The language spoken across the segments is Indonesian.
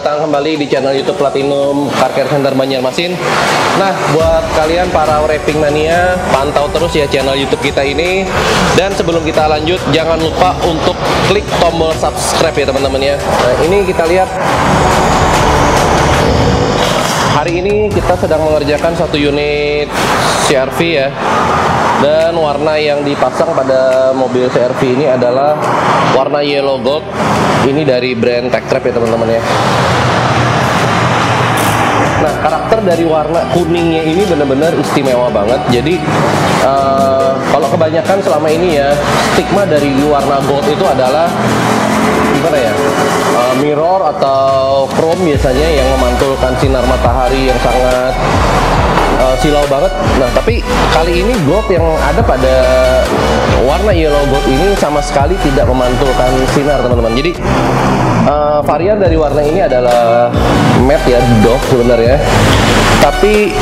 datang kembali di channel YouTube Platinum Car Care Center Banjarmasin. Nah, buat kalian para wrapping mania, pantau terus ya channel YouTube kita ini. Dan sebelum kita lanjut, jangan lupa untuk klik tombol subscribe ya teman-teman ya. Nah, ini kita lihat Hari ini kita sedang mengerjakan satu unit CRV ya. Dan warna yang dipasang pada mobil CRV ini adalah warna yellow gold. Ini dari brand Tech Trap ya teman-teman ya. Nah, karakter dari warna kuningnya ini benar-benar istimewa banget. Jadi, uh, kalau kebanyakan selama ini ya, stigma dari warna gold itu adalah gimana ya? Uh, mirror atau chrome biasanya yang memantulkan sinar matahari yang sangat uh, silau banget. Nah, tapi kali ini gold yang ada pada warna yellow gold ini sama sekali tidak memantulkan sinar, teman-teman. Jadi, uh, varian dari warna ini adalah matte ya, doff sebenarnya. Tapi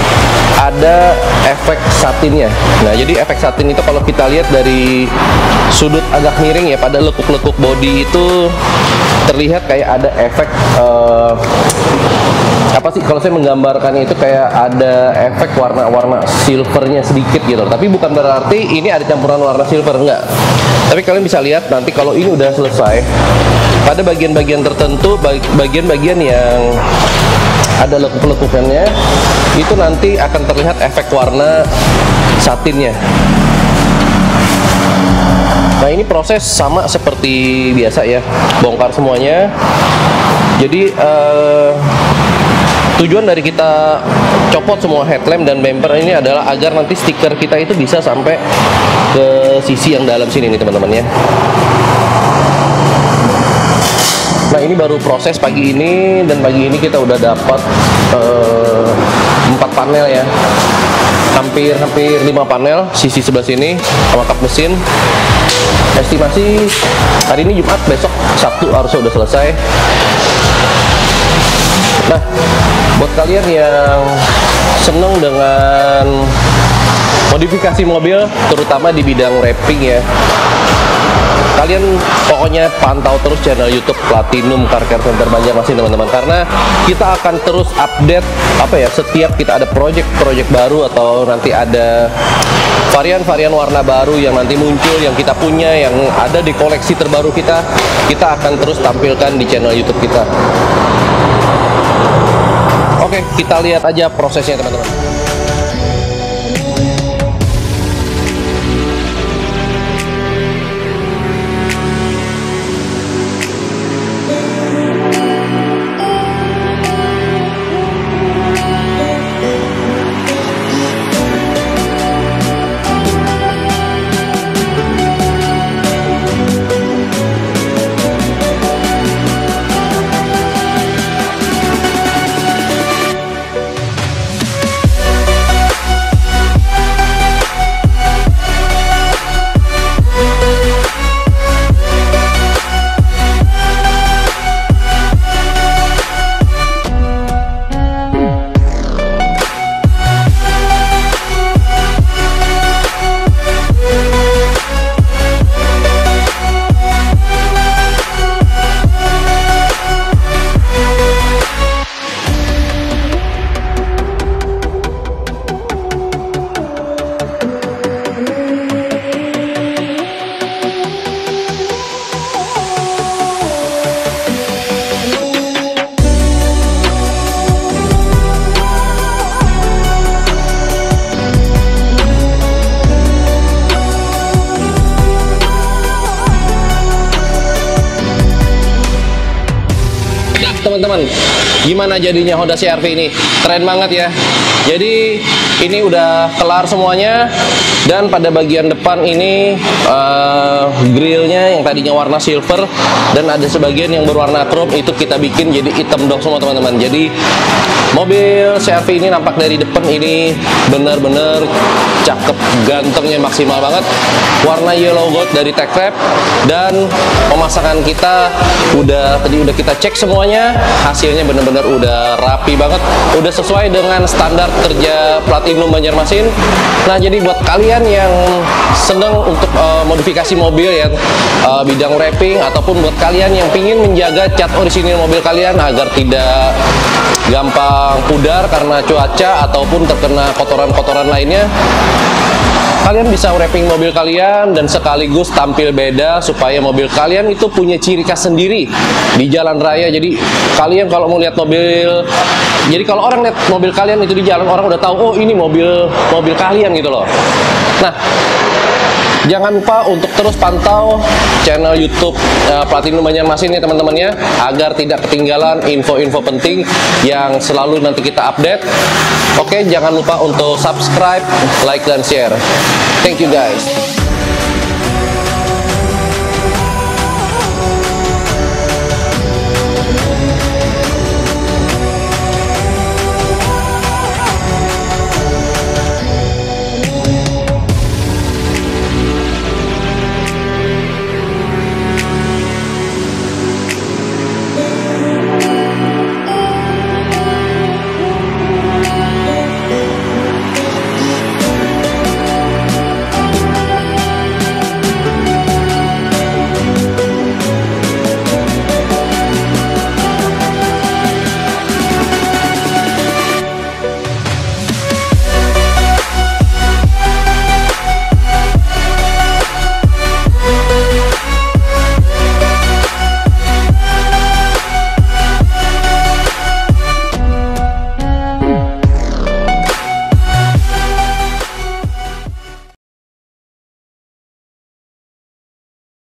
ada efek satinnya. Nah, jadi efek satin itu kalau kita lihat dari sudut agak miring ya pada lekuk-lekuk body itu terlihat kayak ada efek uh, apa sih kalau saya menggambarkan itu kayak ada efek warna-warna silvernya sedikit gitu tapi bukan berarti ini ada campuran warna silver enggak tapi kalian bisa lihat nanti kalau ini udah selesai pada bagian-bagian tertentu bagian-bagian yang ada lekuk-lekukannya itu nanti akan terlihat efek warna satinnya Nah ini proses sama seperti biasa ya, bongkar semuanya. Jadi uh, tujuan dari kita copot semua headlamp dan bumper ini adalah agar nanti stiker kita itu bisa sampai ke sisi yang dalam sini nih teman-teman ya. Nah ini baru proses pagi ini dan pagi ini kita udah dapat uh, panel ya. Hampir hampir 5 panel sisi sebelah sini sama kap mesin. Estimasi hari ini Jumat besok Sabtu harusnya udah selesai. Nah buat kalian yang seneng dengan modifikasi mobil terutama di bidang wrapping ya. Kalian pokoknya pantau terus channel YouTube Platinum Car Care Center Banjarmasin teman-teman. Karena kita akan terus update apa ya setiap kita ada project-project baru atau nanti ada varian-varian warna baru yang nanti muncul yang kita punya yang ada di koleksi terbaru kita kita akan terus tampilkan di channel YouTube kita. Oke, kita lihat aja prosesnya teman-teman. Teman-teman gimana jadinya Honda CR-V ini? Keren banget ya. Jadi ini udah kelar semuanya. Dan pada bagian depan ini uh, grillnya yang tadinya warna silver dan ada sebagian yang berwarna chrome itu kita bikin jadi hitam dong semua teman-teman. Jadi mobil CR-V ini nampak dari depan ini benar-benar cakep gantengnya maksimal banget. Warna yellow gold dari Tech Wrap. Dan pemasangan kita udah tadi udah kita cek semuanya hasilnya benar-benar udah rapi banget. Udah sesuai dengan standar kerja platinum Banjarmasin. Nah jadi buat kalian yang senang untuk uh, modifikasi mobil ya uh, bidang wrapping ataupun buat kalian yang pingin menjaga cat orisinil mobil kalian agar tidak gampang pudar karena cuaca ataupun terkena kotoran-kotoran lainnya kalian bisa wrapping mobil kalian dan sekaligus tampil beda supaya mobil kalian itu punya ciri khas sendiri di jalan raya jadi kalian kalau mau lihat mobil jadi kalau orang lihat mobil kalian itu di jalan orang udah tahu oh ini mobil mobil kalian gitu loh nah Jangan lupa untuk terus pantau channel YouTube uh, Platinum Banjarmasin ya teman-temannya agar tidak ketinggalan info-info penting yang selalu nanti kita update. Oke, jangan lupa untuk subscribe, like dan share. Thank you guys.